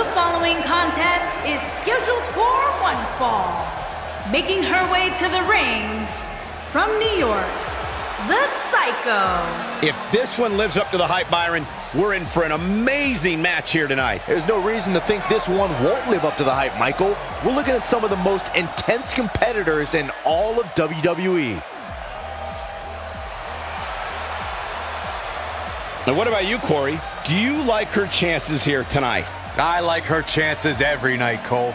The following contest is scheduled for one fall. Making her way to the ring from New York, the Psycho. If this one lives up to the hype, Byron, we're in for an amazing match here tonight. There's no reason to think this one won't live up to the hype, Michael. We're looking at some of the most intense competitors in all of WWE. Now, what about you, Corey? Do you like her chances here tonight? I like her chances every night, Cole.